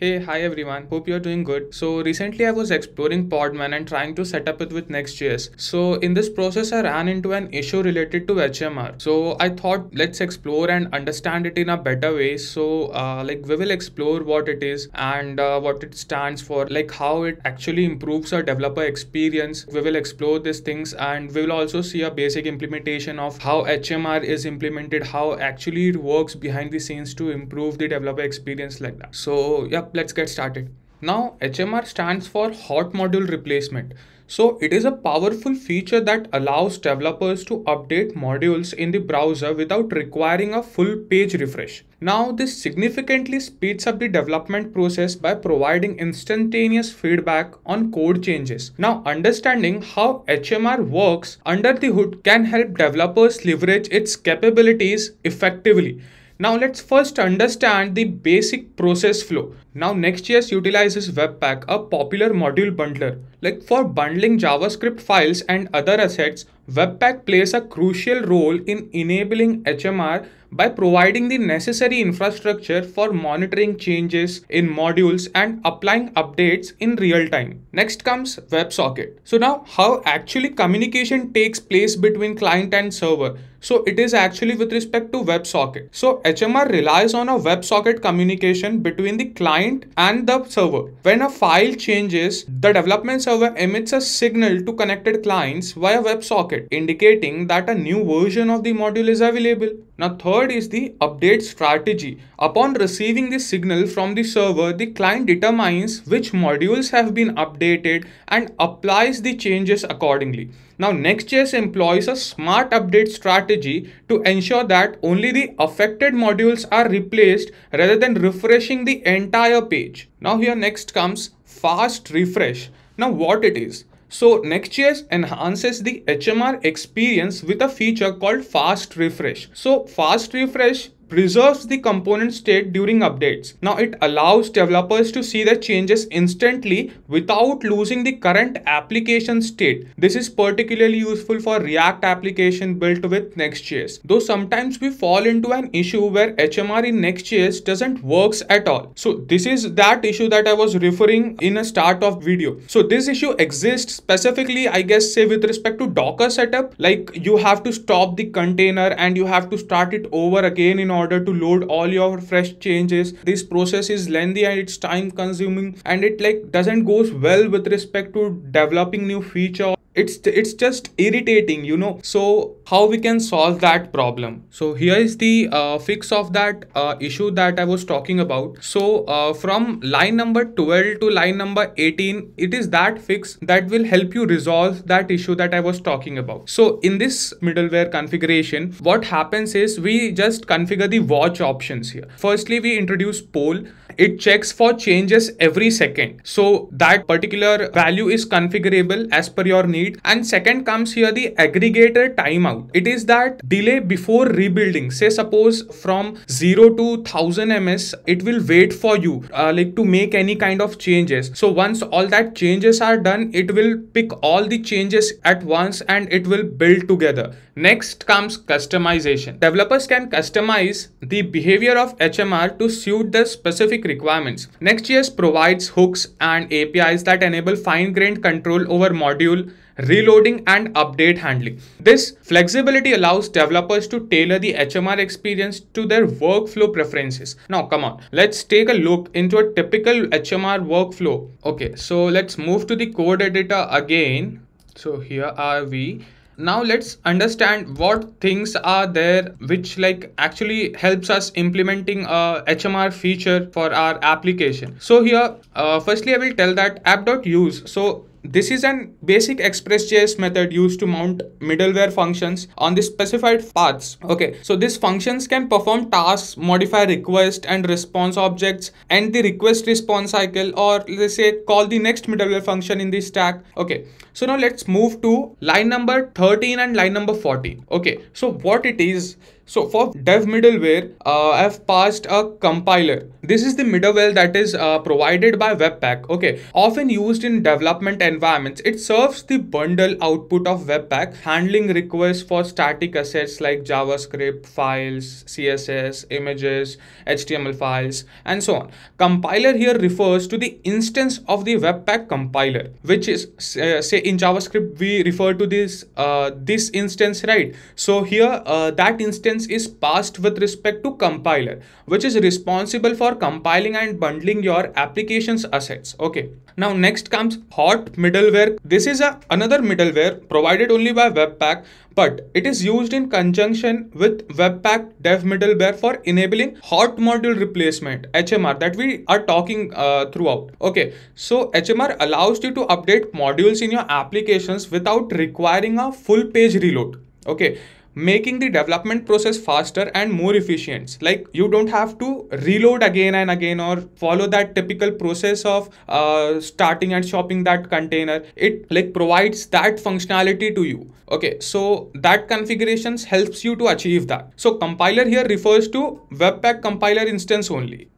Hey, hi everyone. Hope you're doing good. So recently I was exploring Podman and trying to set up it with Next.js. So in this process I ran into an issue related to HMR. So I thought let's explore and understand it in a better way. So uh, like we will explore what it is and uh, what it stands for, like how it actually improves our developer experience. We will explore these things and we will also see a basic implementation of how HMR is implemented, how actually it works behind the scenes to improve the developer experience like that. So yeah let's get started. Now, HMR stands for Hot Module Replacement. So it is a powerful feature that allows developers to update modules in the browser without requiring a full page refresh. Now this significantly speeds up the development process by providing instantaneous feedback on code changes. Now understanding how HMR works under the hood can help developers leverage its capabilities effectively. Now let's first understand the basic process flow. Now Next.js utilizes Webpack, a popular module bundler. Like for bundling JavaScript files and other assets, Webpack plays a crucial role in enabling HMR by providing the necessary infrastructure for monitoring changes in modules and applying updates in real time. Next comes WebSocket. So now how actually communication takes place between client and server. So it is actually with respect to WebSocket. So HMR relies on a WebSocket communication between the client and the server. When a file changes, the development server emits a signal to connected clients via WebSocket, indicating that a new version of the module is available. Now third is the update strategy. Upon receiving the signal from the server, the client determines which modules have been updated and applies the changes accordingly. Now Next.js employs a smart update strategy to ensure that only the affected modules are replaced rather than refreshing the entire page. Now here next comes fast refresh. Now what it is? So Next.js enhances the HMR experience with a feature called fast refresh. So fast refresh preserves the component state during updates. Now it allows developers to see the changes instantly without losing the current application state. This is particularly useful for React application built with Next.js. Though sometimes we fall into an issue where HMR in Next.js doesn't works at all. So this is that issue that I was referring in a start of video. So this issue exists specifically I guess say with respect to Docker setup like you have to stop the container and you have to start it over again in order order to load all your fresh changes. This process is lengthy and it's time consuming and it like doesn't goes well with respect to developing new feature it's it's just irritating you know. So how we can solve that problem? So here is the uh, fix of that uh, issue that i was talking about. So uh, from line number 12 to line number 18 it is that fix that will help you resolve that issue that i was talking about. So in this middleware configuration what happens is we just configure the watch options here. Firstly we introduce poll. It checks for changes every second. So that particular value is configurable as per your need need. And second comes here the aggregator timeout. It is that delay before rebuilding. Say suppose from 0 to 1000 ms it will wait for you uh, like to make any kind of changes. So once all that changes are done it will pick all the changes at once and it will build together. Next comes customization. Developers can customize the behavior of hmr to suit the specific requirements. Next.js provides hooks and apis that enable fine-grained control over module reloading and update handling. This flexibility allows developers to tailor the HMR experience to their workflow preferences. Now, come on, let's take a look into a typical HMR workflow. Okay, so let's move to the code editor again. So here are we now let's understand what things are there which like actually helps us implementing a hmr feature for our application so here uh, firstly i will tell that app.use so this is an basic Express.js method used to mount middleware functions on the specified paths. Okay, so these functions can perform tasks, modify request and response objects, and the request response cycle, or let's say call the next middleware function in the stack. Okay, so now let's move to line number 13 and line number 14. Okay, so what it is So for dev middleware, uh, I've passed a compiler. This is the middleware that is uh, provided by Webpack. Okay, often used in development environments. It serves the bundle output of Webpack, handling requests for static assets like JavaScript, files, CSS, images, HTML files, and so on. Compiler here refers to the instance of the Webpack compiler, which is uh, say in JavaScript we refer to this uh, this instance, right? So here uh, that instance is passed with respect to compiler, which is responsible for compiling and bundling your application's assets. Okay. Now next comes hot middleware. This is a another middleware provided only by Webpack but it is used in conjunction with Webpack Dev Middleware for enabling hot module replacement HMR that we are talking uh, throughout. Okay, so HMR allows you to update modules in your applications without requiring a full page reload. Okay, making the development process faster and more efficient. Like you don't have to reload again and again or follow that typical process of uh, starting and shopping that container. It like provides that functionality to you. Okay so that configurations helps you to achieve that. So compiler here refers to webpack compiler instance only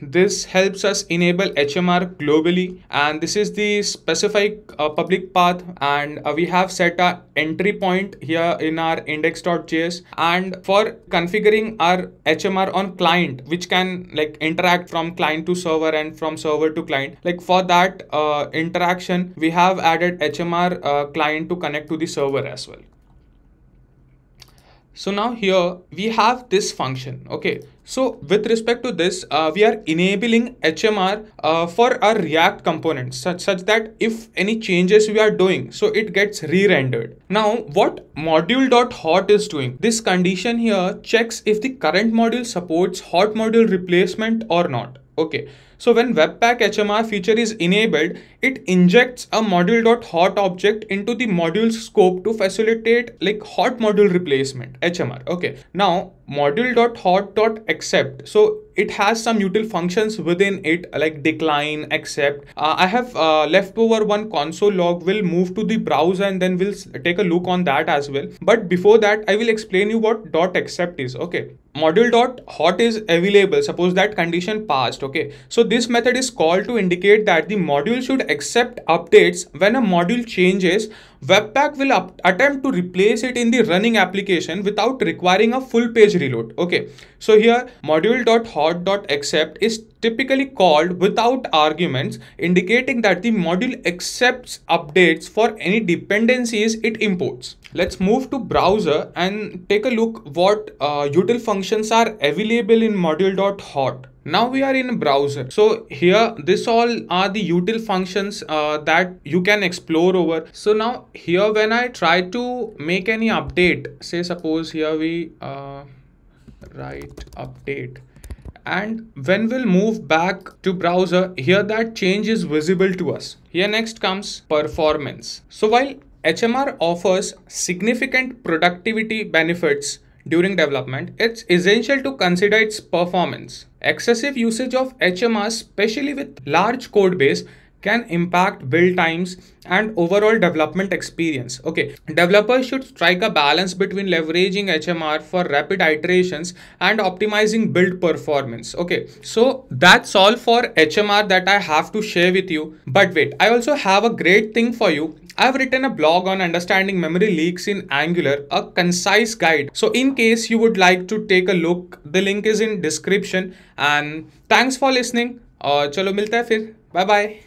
this helps us enable HMR globally and this is the specific uh, public path and uh, we have set a entry point here in our index.js and for configuring our HMR on client which can like interact from client to server and from server to client like for that uh, interaction we have added HMR uh, client to connect to the server as well. So now here we have this function. Okay. So with respect to this, uh, we are enabling HMR uh, for our React components such, such that if any changes we are doing, so it gets re-rendered. Now what module.hot is doing, this condition here checks if the current module supports hot module replacement or not. Okay. So when Webpack HMR feature is enabled, it injects a module.hot object into the module's scope to facilitate like hot module replacement HMR. Okay. Now module.hot.accept. So it has some util functions within it like decline, accept. Uh, I have uh, left over one console log. We'll move to the browser and then we'll take a look on that as well. But before that, I will explain you what dot accept is. Okay. Module dot hot is available. Suppose that condition passed. Okay. So this method is called to indicate that the module should accept updates when a module changes Webpack will attempt to replace it in the running application without requiring a full page reload. Okay, so here module.hot.accept is typically called without arguments, indicating that the module accepts updates for any dependencies it imports. Let's move to browser and take a look what uh, util functions are available in module.hot now we are in browser so here this all are the util functions uh, that you can explore over so now here when i try to make any update say suppose here we uh, write update and when we'll move back to browser here that change is visible to us here next comes performance so while hmr offers significant productivity benefits during development, it's essential to consider its performance. Excessive usage of HMR, especially with large code base, can impact build times and overall development experience. Okay, developers should strike a balance between leveraging HMR for rapid iterations and optimizing build performance. Okay, so that's all for HMR that I have to share with you. But wait, I also have a great thing for you. I've written a blog on understanding memory leaks in Angular, a concise guide. So in case you would like to take a look, the link is in description and thanks for listening. और चलो मिलता है फिर bye bye